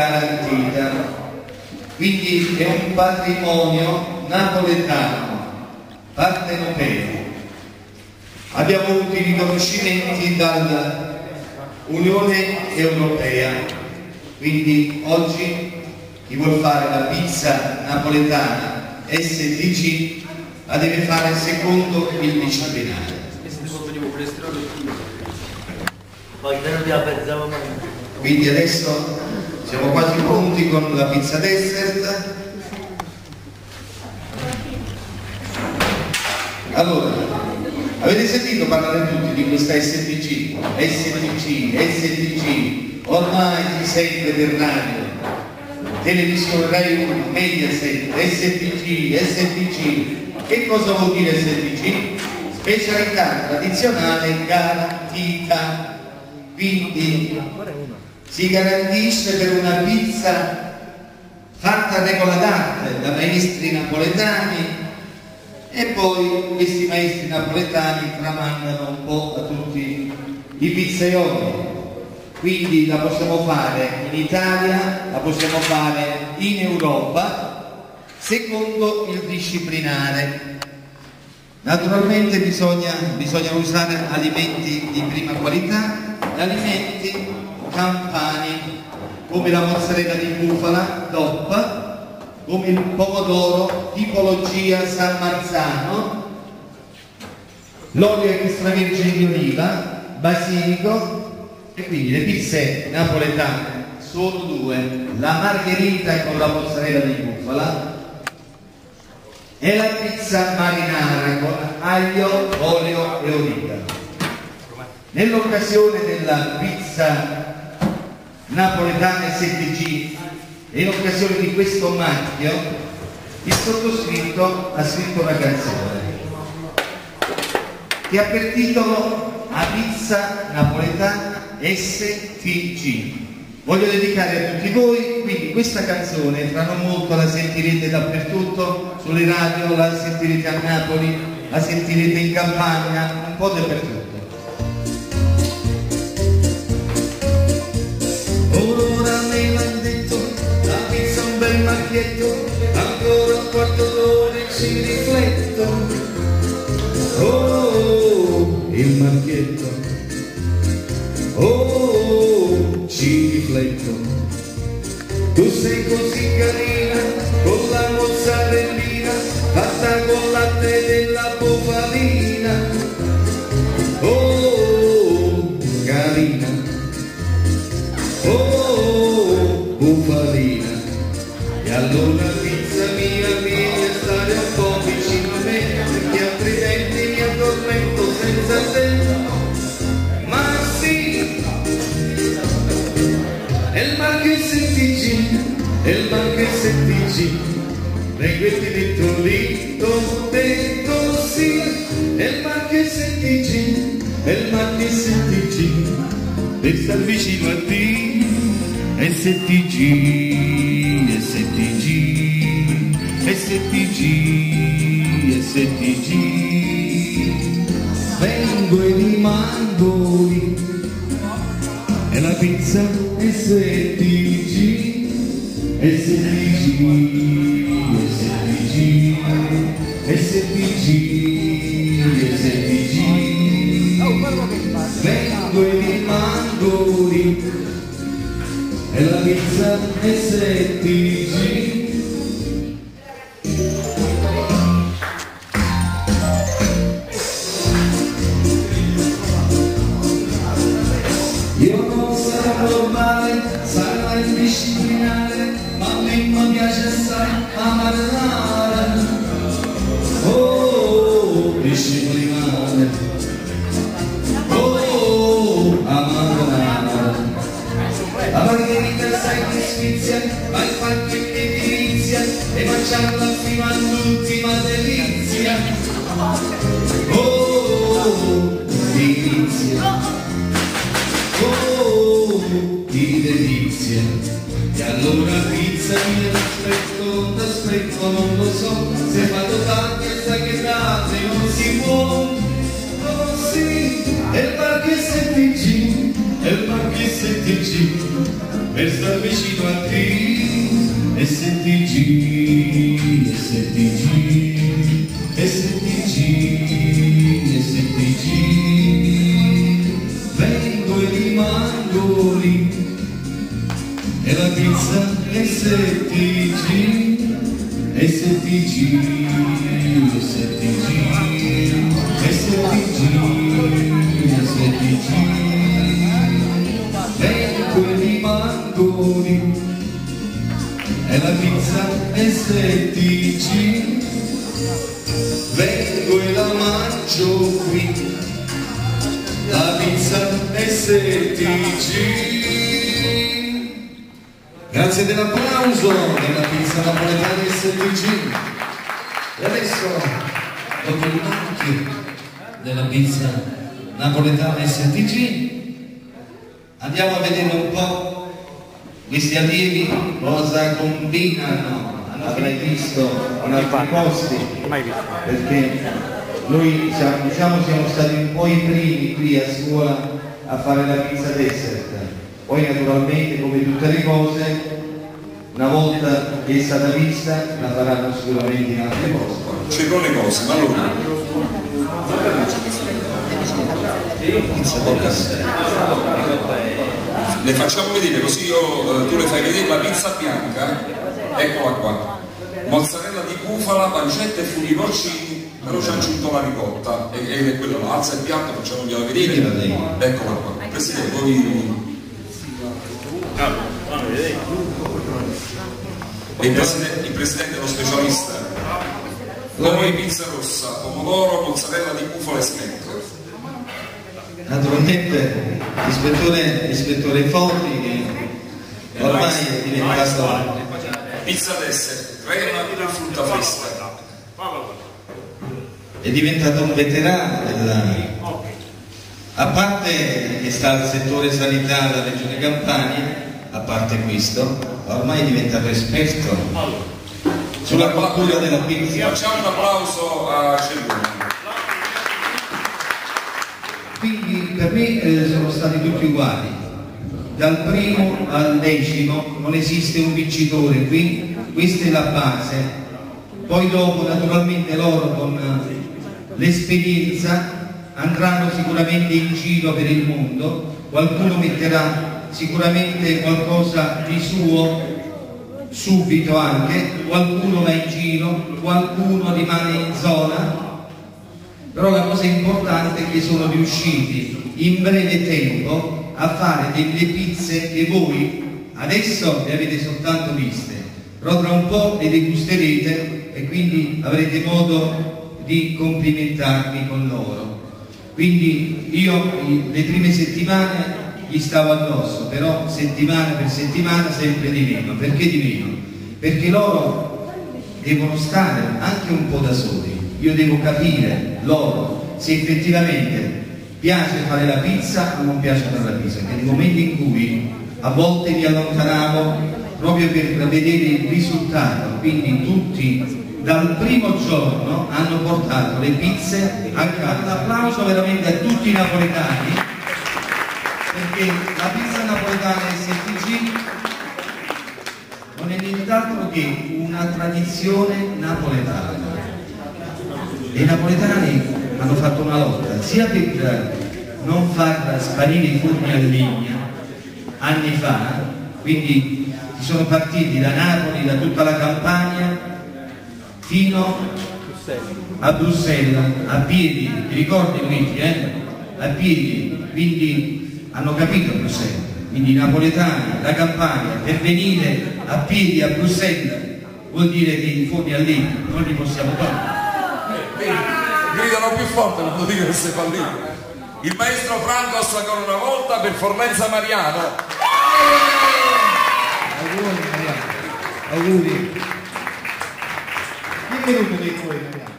garantita, quindi è un patrimonio napoletano, partenopeo. Abbiamo avuto i riconoscimenti dall'Unione Europea, quindi oggi chi vuol fare la pizza napoletana SDG la deve fare secondo il disciplinare. Quindi adesso siamo quasi pronti con la pizza dessert. Allora, avete sentito parlare tutti di questa SDG? SDG, SDG, ormai si sente per radio, televisione Rai 1, Mediaset, SDG, SDG. Che cosa vuol dire SDG? Specialità tradizionale garantita. Quindi si garantisce per una pizza fatta regola d'arte da maestri napoletani e poi questi maestri napoletani tramandano un po' a tutti i pizzaioli quindi la possiamo fare in Italia, la possiamo fare in Europa, secondo il disciplinare. Naturalmente bisogna, bisogna usare alimenti di prima qualità, alimenti campani, come la mozzarella di bufala, DOP, come il pomodoro, tipologia San Marzano, l'olio extravergine di oliva, basilico, e quindi le pizze napoletane sono due, la margherita con la mozzarella di bufala e la pizza marinara con aglio, olio e oliva. Nell'occasione della pizza napoletana STG e in occasione di questo marchio il sottoscritto ha scritto una canzone che ha per titolo A pizza napoletana STG. Voglio dedicare a tutti voi, quindi questa canzone tra non molto la sentirete dappertutto, sulle radio, la sentirete a Napoli, la sentirete in campagna, un po' dappertutto. Ora me l'hanno detto, la pizza un bel macchietto, ancora un quarto d'ora ci rifletto. Oh, il macchietto e il marchese dici vengo e ti metto lì t'ho detto sì. E il marchese dici e il marchese dici per star vicino a te STG STG STG STG SDG, SDG. Vengo e rimango lì, è la pizza SDG. Io non sarò normale, sarò indisciplinare mi piace assai amarrare sfizia ma il fatto è che inizia e mangiarla fino all'ultima delizia. Oh delizia. Oh di delizia. E allora se mi aspetto, t'aspetto, non lo so, se vado tardi e sai che tardi non si può, oh sì, e il parchi STG, il parchi STG, per star vicino a te. STG, STG, STG, STG vengo e rimango lì. E la pizza STG, STG, STG, la pizza STG vengo e la mangio qui. La pizza STG grazie dell'applauso della pizza napoletana STG e adesso dopo il marchio della pizza napoletana STG andiamo a vedere un po' questi allievi cosa combinano? Avrai visto in altri posti perché noi siamo, diciamo siamo stati un po' i primi qui a scuola a fare la pizza dessert. Poi naturalmente come tutte le cose una volta che è stata vista la faranno sicuramente in altri posti. Ci sono le cose ma allora? Pizza con le facciamo vedere così io, eh, tu le fai vedere la pizza bianca eccola qua. Mozzarella di bufala, pancetta e funghi porcini però ci ha aggiunto la ricotta. E, e quello là, alza il piatto facciamogliela vedere. Eccola qua. Presidente poi il presidente, il presidente è lo specialista. Poi pizza rossa, pomodoro, mozzarella di bufala e snack naturalmente l'ispettore, l'ispettore Fondi che ormai è diventato pizza dessert, crema e frutta fresca. È diventato un veterano della... a parte che sta al settore sanitario della regione Campania a parte questo ormai è diventato esperto sulla cultura della pizza. Facciamo un applauso a Cervoni quindi per me eh, sono stati tutti uguali. Dal primo al decimo non esiste un vincitore qui questa è la base. Poi dopo naturalmente loro con l'esperienza andranno sicuramente in giro per il mondo. Qualcuno metterà sicuramente qualcosa di suo subito anche. Qualcuno va in giro qualcuno rimane in zona però la cosa importante è che sono riusciti in breve tempo a fare delle pizze che voi adesso le avete soltanto viste. Però tra un po' le degusterete e quindi avrete modo di complimentarvi con loro. Quindi io le prime settimane gli stavo addosso però settimana per settimana sempre di meno. Perché di meno? perché loro devono stare anche un po' da soli io devo capire loro se effettivamente piace fare la pizza o non piace fare la pizza, perché nei momenti in cui a volte mi allontanavo proprio per vedere il risultato, quindi tutti dal primo giorno hanno portato le pizze a casa. Un applauso veramente a tutti i napoletani, perché la pizza napoletana STG non è nient'altro che una tradizione napoletana i napoletani hanno fatto una lotta sia per non far sparire i forni a legna anni fa, quindi sono partiti da Napoli, da tutta la campagna fino a Bruxelles, a piedi, ti ricordi Luigi, eh? A piedi, quindi hanno capito Bruxelles, quindi i napoletani, la campagna, per venire a piedi a Bruxelles vuol dire che i forni a legna non li possiamo fare gridano più forte non lo dico che sei fallito il maestro Francos ancora una volta per Formenza Mariano. Auguri Mariano. Auguri. Benvenuto dei tuoi Mariano